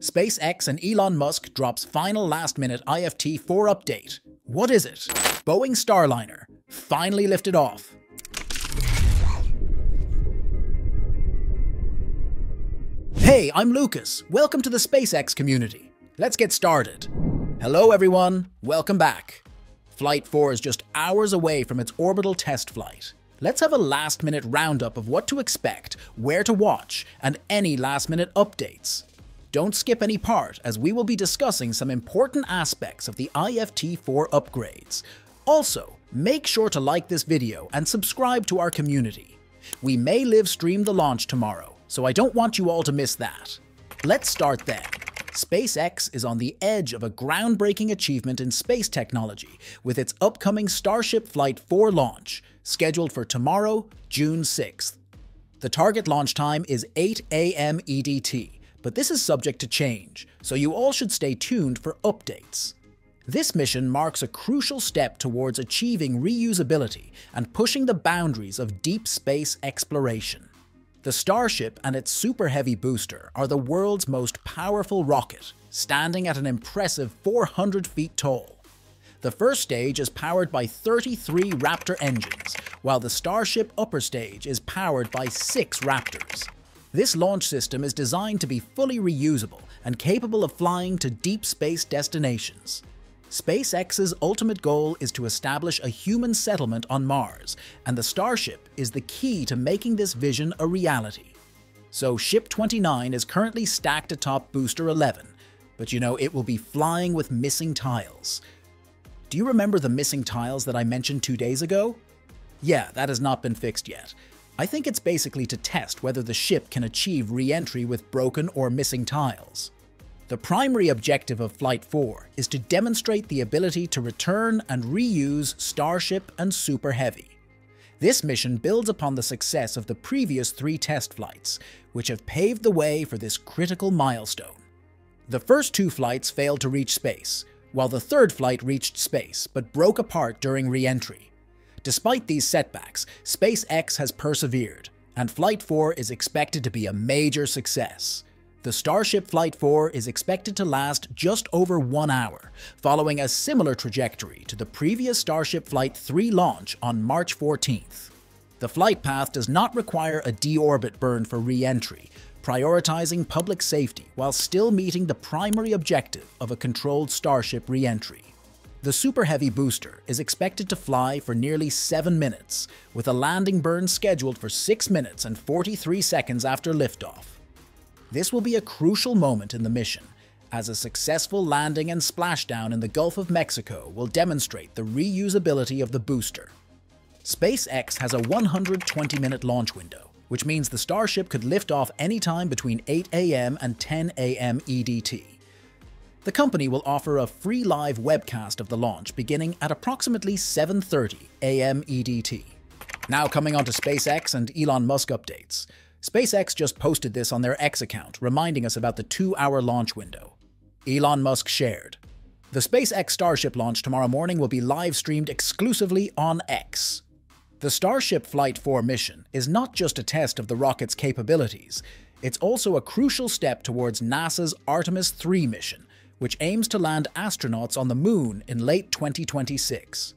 SpaceX and Elon Musk drops final last-minute IFT-4 update. What is it? Boeing Starliner finally lifted off. Hey, I'm Lucas. Welcome to the SpaceX community. Let's get started. Hello everyone, welcome back. Flight 4 is just hours away from its orbital test flight. Let's have a last minute roundup of what to expect, where to watch, and any last minute updates. Don't skip any part as we will be discussing some important aspects of the IFT4 upgrades. Also, make sure to like this video and subscribe to our community. We may live stream the launch tomorrow, so I don't want you all to miss that. Let's start then. SpaceX is on the edge of a groundbreaking achievement in space technology with its upcoming Starship Flight 4 launch, scheduled for tomorrow, June 6th. The target launch time is 8 a.m. EDT, but this is subject to change, so you all should stay tuned for updates. This mission marks a crucial step towards achieving reusability and pushing the boundaries of deep space exploration. The Starship and its Super Heavy booster are the world's most powerful rocket, standing at an impressive 400 feet tall. The first stage is powered by 33 Raptor engines, while the Starship upper stage is powered by 6 Raptors. This launch system is designed to be fully reusable and capable of flying to deep space destinations. SpaceX's ultimate goal is to establish a human settlement on Mars, and the Starship is the key to making this vision a reality. So Ship 29 is currently stacked atop Booster 11, but you know, it will be flying with missing tiles. Do you remember the missing tiles that I mentioned two days ago? Yeah, that has not been fixed yet, I think it's basically to test whether the ship can achieve re-entry with broken or missing tiles. The primary objective of Flight 4 is to demonstrate the ability to return and reuse Starship and Super Heavy. This mission builds upon the success of the previous three test flights, which have paved the way for this critical milestone. The first two flights failed to reach space, while the third flight reached space but broke apart during re-entry. Despite these setbacks, SpaceX has persevered, and Flight 4 is expected to be a major success. The Starship Flight 4 is expected to last just over one hour, following a similar trajectory to the previous Starship Flight 3 launch on March 14th. The flight path does not require a deorbit burn for re-entry, prioritizing public safety while still meeting the primary objective of a controlled Starship re-entry. The Super Heavy booster is expected to fly for nearly 7 minutes, with a landing burn scheduled for 6 minutes and 43 seconds after liftoff. This will be a crucial moment in the mission, as a successful landing and splashdown in the Gulf of Mexico will demonstrate the reusability of the booster. SpaceX has a 120-minute launch window, which means the Starship could lift off anytime between 8 a.m. and 10 a.m. EDT. The company will offer a free live webcast of the launch beginning at approximately 7.30 am EDT. Now coming on to SpaceX and Elon Musk updates. SpaceX just posted this on their X account, reminding us about the two-hour launch window. Elon Musk shared, The SpaceX Starship launch tomorrow morning will be live-streamed exclusively on X. The Starship Flight 4 mission is not just a test of the rocket's capabilities, it's also a crucial step towards NASA's Artemis 3 mission, which aims to land astronauts on the moon in late 2026.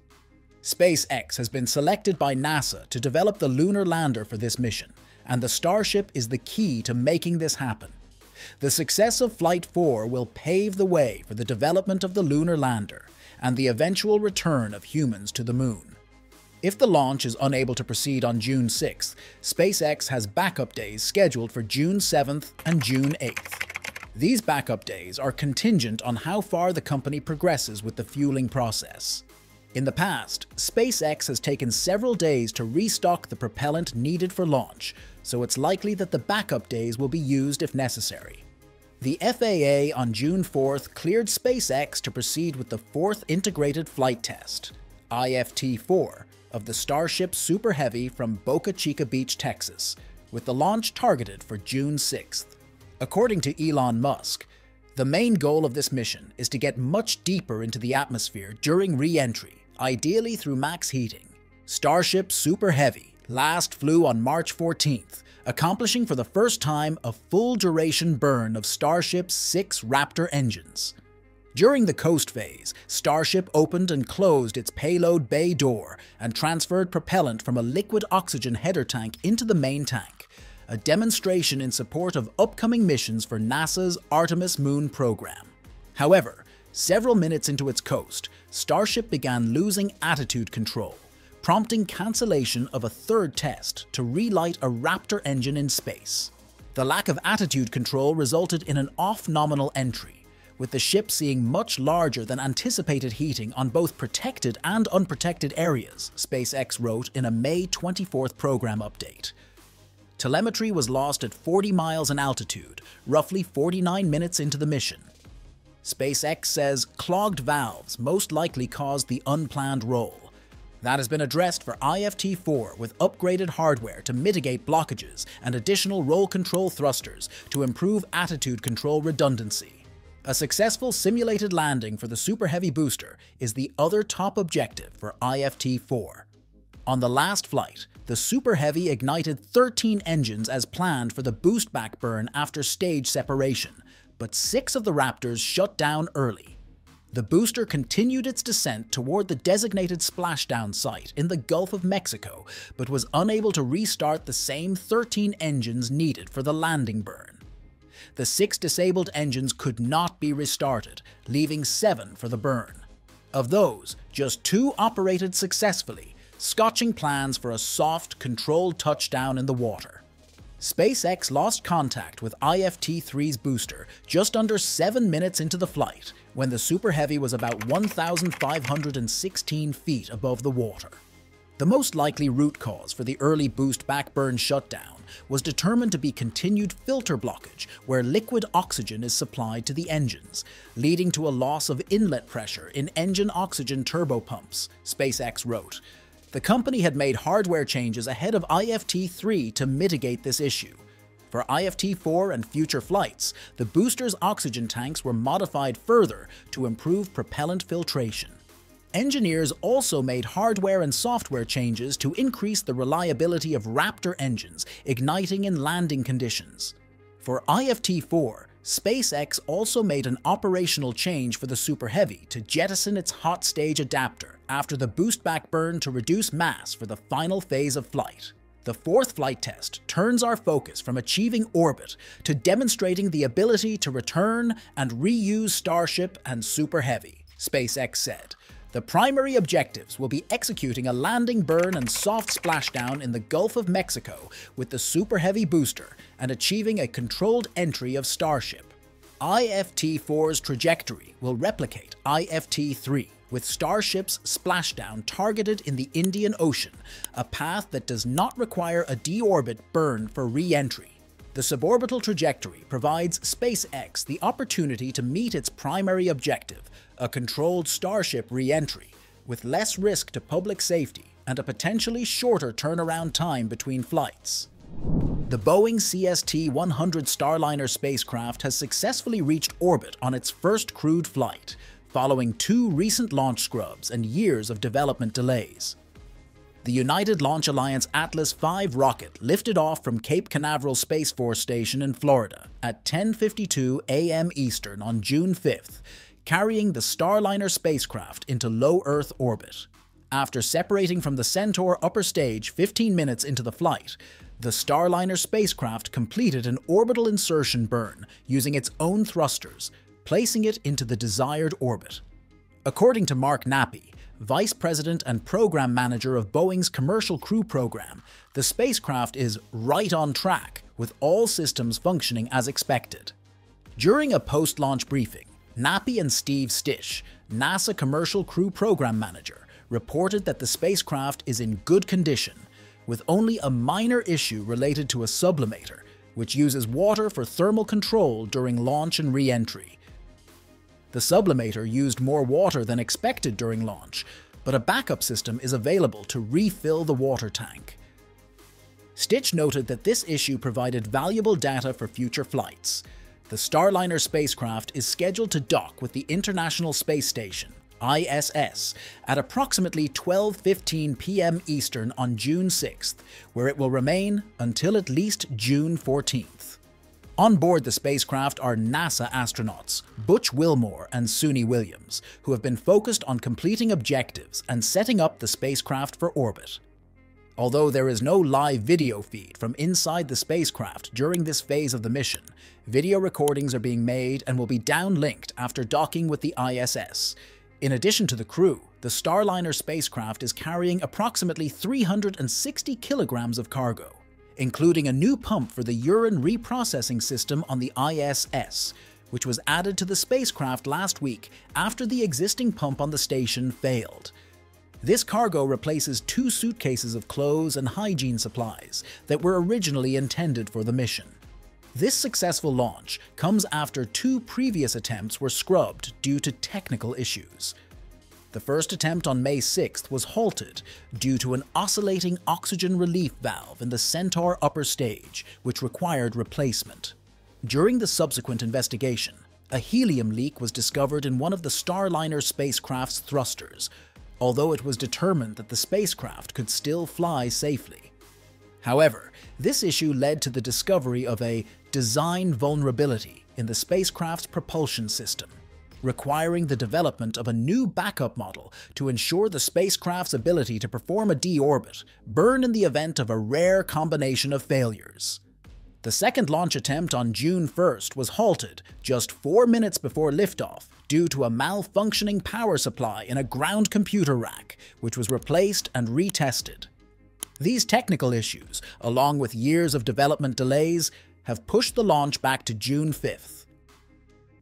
SpaceX has been selected by NASA to develop the lunar lander for this mission, and the Starship is the key to making this happen. The success of Flight 4 will pave the way for the development of the lunar lander and the eventual return of humans to the moon. If the launch is unable to proceed on June 6th, SpaceX has backup days scheduled for June 7th and June 8th. These backup days are contingent on how far the company progresses with the fueling process. In the past, SpaceX has taken several days to restock the propellant needed for launch, so it's likely that the backup days will be used if necessary. The FAA on June 4th cleared SpaceX to proceed with the fourth integrated flight test, IFT-4, of the Starship Super Heavy from Boca Chica Beach, Texas, with the launch targeted for June 6th. According to Elon Musk, the main goal of this mission is to get much deeper into the atmosphere during re-entry, ideally through max heating. Starship Super Heavy last flew on March 14th, accomplishing for the first time a full duration burn of Starship's six Raptor engines. During the coast phase, Starship opened and closed its payload bay door and transferred propellant from a liquid oxygen header tank into the main tank, a demonstration in support of upcoming missions for NASA's Artemis Moon program. However, several minutes into its coast, Starship began losing attitude control, prompting cancellation of a third test to relight a Raptor engine in space. The lack of attitude control resulted in an off-nominal entry, with the ship seeing much larger than anticipated heating on both protected and unprotected areas, SpaceX wrote in a May 24th program update. Telemetry was lost at 40 miles in altitude, roughly 49 minutes into the mission. SpaceX says clogged valves most likely caused the unplanned roll. That has been addressed for IFT-4 with upgraded hardware to mitigate blockages and additional roll control thrusters to improve attitude control redundancy. A successful simulated landing for the Super Heavy booster is the other top objective for IFT-4. On the last flight, the Super Heavy ignited 13 engines as planned for the boost back burn after stage separation, but six of the Raptors shut down early. The booster continued its descent toward the designated splashdown site in the Gulf of Mexico, but was unable to restart the same 13 engines needed for the landing burn the six disabled engines could not be restarted, leaving seven for the burn. Of those, just two operated successfully, scotching plans for a soft, controlled touchdown in the water. SpaceX lost contact with IFT-3's booster just under 7 minutes into the flight, when the Super Heavy was about 1,516 feet above the water. The most likely root cause for the early boost backburn shutdown was determined to be continued filter blockage where liquid oxygen is supplied to the engines, leading to a loss of inlet pressure in engine oxygen turbopumps, SpaceX wrote. The company had made hardware changes ahead of IFT-3 to mitigate this issue. For IFT-4 and future flights, the booster's oxygen tanks were modified further to improve propellant filtration. Engineers also made hardware and software changes to increase the reliability of Raptor engines igniting in landing conditions. For IFT-4, SpaceX also made an operational change for the Super Heavy to jettison its hot stage adapter after the boost back burn to reduce mass for the final phase of flight. The fourth flight test turns our focus from achieving orbit to demonstrating the ability to return and reuse Starship and Super Heavy, SpaceX said, the primary objectives will be executing a landing burn and soft splashdown in the Gulf of Mexico with the Super Heavy booster and achieving a controlled entry of Starship. IFT-4's trajectory will replicate IFT-3 with Starship's splashdown targeted in the Indian Ocean, a path that does not require a deorbit burn for re-entry. The suborbital trajectory provides SpaceX the opportunity to meet its primary objective, a controlled Starship re-entry, with less risk to public safety and a potentially shorter turnaround time between flights. The Boeing CST-100 Starliner spacecraft has successfully reached orbit on its first crewed flight, following two recent launch scrubs and years of development delays. The United Launch Alliance Atlas V rocket lifted off from Cape Canaveral Space Force Station in Florida at 10.52 a.m. Eastern on June 5th, carrying the Starliner spacecraft into low Earth orbit. After separating from the Centaur upper stage 15 minutes into the flight, the Starliner spacecraft completed an orbital insertion burn using its own thrusters, placing it into the desired orbit. According to Mark Nappi, Vice President and Program Manager of Boeing's Commercial Crew Program, the spacecraft is right on track, with all systems functioning as expected. During a post-launch briefing, Nappi and Steve Stich, NASA Commercial Crew Program Manager, reported that the spacecraft is in good condition, with only a minor issue related to a sublimator, which uses water for thermal control during launch and re-entry. The sublimator used more water than expected during launch, but a backup system is available to refill the water tank. Stich noted that this issue provided valuable data for future flights, the Starliner spacecraft is scheduled to dock with the International Space Station ISS, at approximately 12:15 p.m. Eastern on June 6th, where it will remain until at least June 14th. On board the spacecraft are NASA astronauts, Butch Wilmore and Suni Williams, who have been focused on completing objectives and setting up the spacecraft for orbit. Although there is no live video feed from inside the spacecraft during this phase of the mission, video recordings are being made and will be downlinked after docking with the ISS. In addition to the crew, the Starliner spacecraft is carrying approximately 360 kilograms of cargo, including a new pump for the urine reprocessing system on the ISS, which was added to the spacecraft last week after the existing pump on the station failed. This cargo replaces two suitcases of clothes and hygiene supplies that were originally intended for the mission. This successful launch comes after two previous attempts were scrubbed due to technical issues. The first attempt on May 6th was halted due to an oscillating oxygen relief valve in the Centaur upper stage, which required replacement. During the subsequent investigation, a helium leak was discovered in one of the Starliner spacecraft's thrusters, although it was determined that the spacecraft could still fly safely. However, this issue led to the discovery of a design vulnerability in the spacecraft's propulsion system, requiring the development of a new backup model to ensure the spacecraft's ability to perform a deorbit burn in the event of a rare combination of failures. The second launch attempt on June 1st was halted just four minutes before liftoff due to a malfunctioning power supply in a ground computer rack, which was replaced and retested. These technical issues, along with years of development delays, have pushed the launch back to June 5th.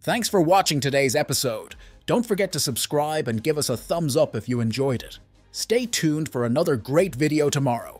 Thanks for watching today's episode. Don't forget to subscribe and give us a thumbs up if you enjoyed it. Stay tuned for another great video tomorrow.